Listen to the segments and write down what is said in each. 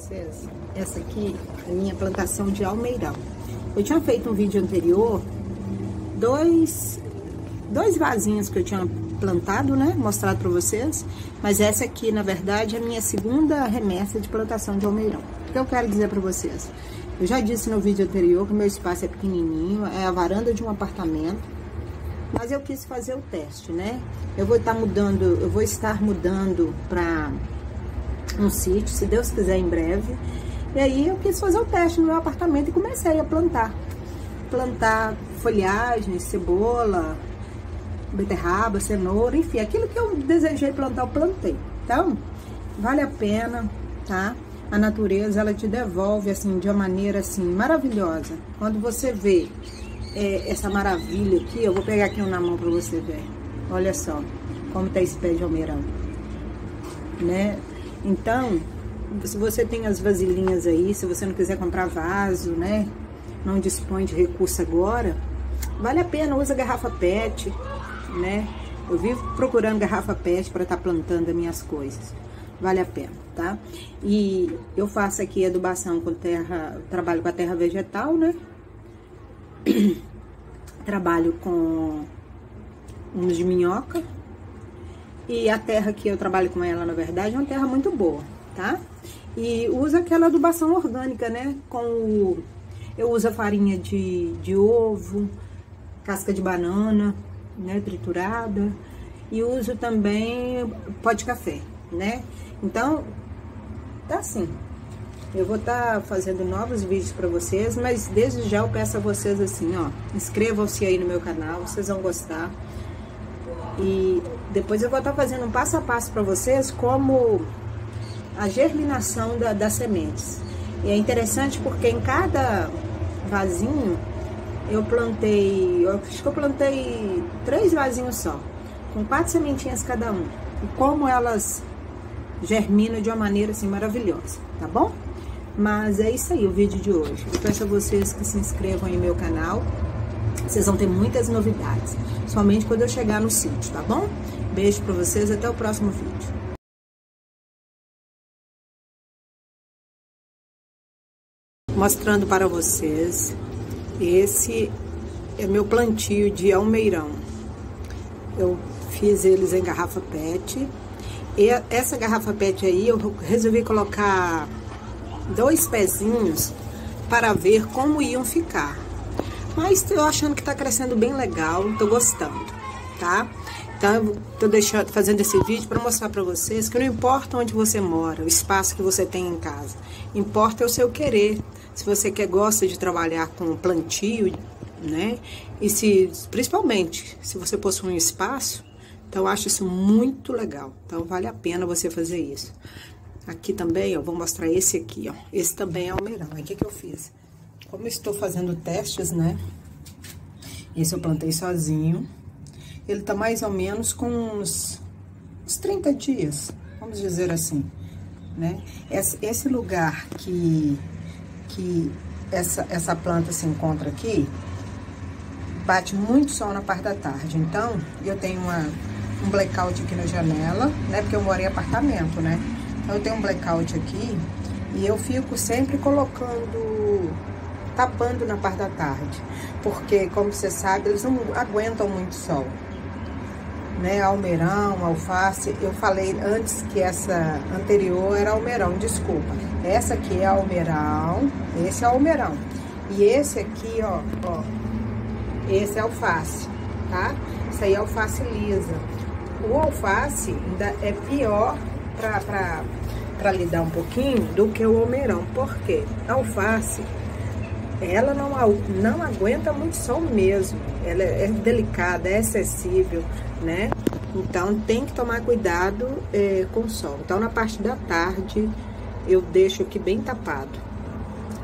vocês essa aqui, a minha plantação de almeirão. Eu tinha feito um vídeo anterior, dois, dois vasinhos que eu tinha plantado, né? Mostrado para vocês. Mas essa aqui, na verdade, é a minha segunda remessa de plantação de almeirão. O que eu quero dizer para vocês? Eu já disse no vídeo anterior que meu espaço é pequenininho, é a varanda de um apartamento. Mas eu quis fazer o teste, né? Eu vou estar mudando, eu vou estar mudando para um sítio, se Deus quiser, em breve. E aí eu quis fazer o teste no meu apartamento e comecei a plantar. Plantar folhagem, cebola, beterraba, cenoura, enfim, aquilo que eu desejei plantar, eu plantei. Então, vale a pena, tá? A natureza, ela te devolve, assim, de uma maneira, assim, maravilhosa. Quando você vê é, essa maravilha aqui, eu vou pegar aqui um na mão pra você ver. Olha só, como tá esse pé de almeirão, né? Então, se você tem as vasilhinhas aí, se você não quiser comprar vaso, né? Não dispõe de recurso agora, vale a pena, usa garrafa PET, né? Eu vivo procurando garrafa PET para estar tá plantando as minhas coisas. Vale a pena, tá? E eu faço aqui adubação com terra, trabalho com a terra vegetal, né? trabalho com uns de minhoca. E a terra que eu trabalho com ela, na verdade, é uma terra muito boa, tá? E usa aquela adubação orgânica, né? Com o, eu uso a farinha de, de ovo, casca de banana, né? Triturada. E uso também pó de café, né? Então, tá assim. Eu vou estar tá fazendo novos vídeos para vocês, mas desde já eu peço a vocês assim, ó, inscrevam-se aí no meu canal, vocês vão gostar. E depois eu vou estar fazendo um passo a passo para vocês como a germinação da, das sementes. E é interessante porque em cada vasinho eu plantei, eu acho que eu plantei três vasinhos só, com quatro sementinhas cada um. E como elas germinam de uma maneira assim maravilhosa, tá bom? Mas é isso aí o vídeo de hoje. Eu peço a vocês que se inscrevam em meu canal. Vocês vão ter muitas novidades, somente quando eu chegar no sítio, tá bom? Beijo para vocês, até o próximo vídeo. mostrando para vocês esse é meu plantio de almeirão. Eu fiz eles em garrafa PET. E essa garrafa PET aí eu resolvi colocar dois pezinhos para ver como iam ficar. Mas tô achando que tá crescendo bem legal, tô gostando, tá? Então eu tô deixando, fazendo esse vídeo para mostrar para vocês que não importa onde você mora, o espaço que você tem em casa, importa é o seu querer. Se você quer gosta de trabalhar com plantio, né? E se principalmente se você possui um espaço, então eu acho isso muito legal. Então vale a pena você fazer isso. Aqui também, ó, vou mostrar esse aqui, ó. Esse também é almeirão. O que que eu fiz? Como estou fazendo testes, né? Esse eu plantei sozinho. Ele tá mais ou menos com uns, uns 30 dias, vamos dizer assim, né? Esse, esse lugar que que essa, essa planta se encontra aqui, bate muito sol na parte da tarde. Então, eu tenho uma, um blackout aqui na janela, né? Porque eu moro em apartamento, né? Então, eu tenho um blackout aqui e eu fico sempre colocando, tapando na parte da tarde. Porque, como você sabe, eles não aguentam muito sol. Né, almeirão, alface, eu falei antes que essa anterior era almeirão, desculpa. Essa aqui é almeirão, esse é almeirão. E esse aqui, ó, ó, esse é alface, tá? Isso aí é alface lisa. O alface ainda é pior pra lidar um pouquinho do que o almeirão. Por quê? Alface, ela não, não aguenta muito sol mesmo. Ela é delicada, é acessível, né? Então, tem que tomar cuidado é, com o sol. Então, na parte da tarde, eu deixo aqui bem tapado.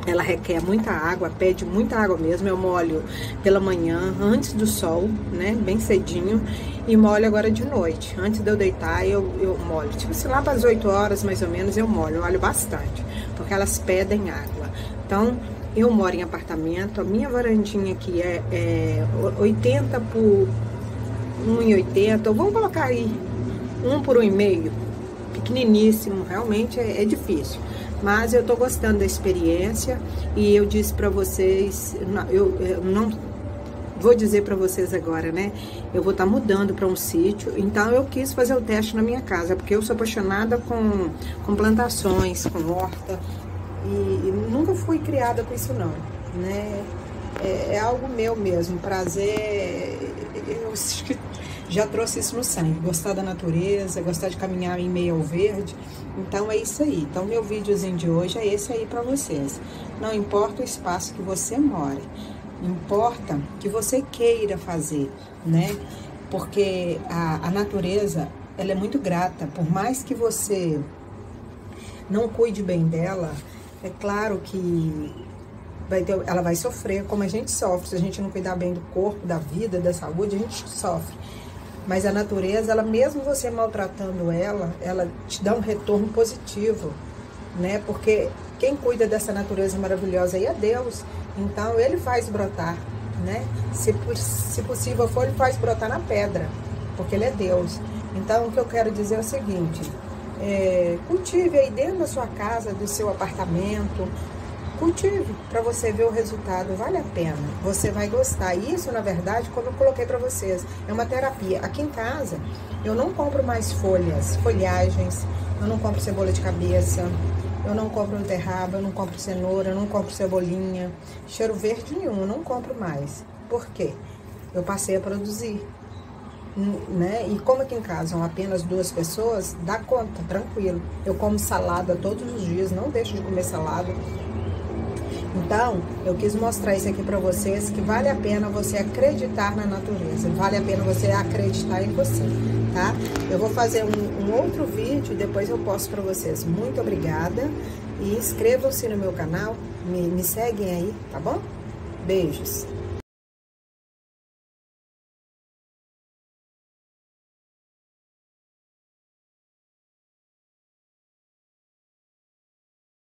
Ela requer muita água, pede muita água mesmo. Eu molho pela manhã, antes do sol, né? Bem cedinho. E molho agora de noite. Antes de eu deitar, eu, eu molho. Tipo, se lá para as 8 horas, mais ou menos, eu molho. Eu molho bastante, porque elas pedem água. Então, eu moro em apartamento. A minha varandinha aqui é, é 80 por 1,80. Vamos colocar aí um por 1,5 pequeniníssimo, realmente é, é, difícil. Mas eu tô gostando da experiência e eu disse para vocês, eu, eu não vou dizer para vocês agora, né? Eu vou estar tá mudando para um sítio, então eu quis fazer o teste na minha casa, porque eu sou apaixonada com, com plantações, com horta, e, e nunca fui criada com isso não, né? É, é algo meu mesmo, prazer, eu já trouxe isso no sangue, gostar da natureza, gostar de caminhar em meio ao verde, então é isso aí. Então meu videozinho de hoje é esse aí para vocês. Não importa o espaço que você mora, Importa que você queira fazer, né? Porque a, a natureza, ela é muito grata. Por mais que você não cuide bem dela, é claro que vai ter, ela vai sofrer como a gente sofre. Se a gente não cuidar bem do corpo, da vida, da saúde, a gente sofre. Mas a natureza, ela mesmo você maltratando ela, ela te dá um retorno positivo, né? Porque quem cuida dessa natureza maravilhosa aí é Deus. Então ele faz brotar, né? Se, se possível for, ele faz brotar na pedra, porque ele é Deus. Então o que eu quero dizer é o seguinte: é, cultive aí dentro da sua casa, do seu apartamento, cultive para você ver o resultado, vale a pena, você vai gostar. Isso, na verdade, como eu coloquei para vocês, é uma terapia. Aqui em casa, eu não compro mais folhas, folhagens, eu não compro cebola de cabeça, eu não compro beterraba, eu não compro cenoura, eu não compro cebolinha, cheiro verde nenhum, eu não compro mais. Por quê? Eu passei a produzir. Né? E como aqui em casa são apenas duas pessoas, dá conta, tranquilo. Eu como salada todos os dias, não deixo de comer salada. Então, eu quis mostrar isso aqui para vocês, que vale a pena você acreditar na natureza, vale a pena você acreditar em você tá? Eu vou fazer um, um outro vídeo e depois eu posto para vocês. Muito obrigada e inscrevam-se no meu canal, me, me seguem aí, tá bom? Beijos!